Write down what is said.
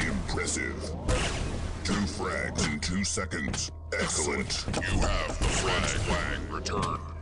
Impressive. Two frags in two seconds. Excellent. You have the flag flag returned.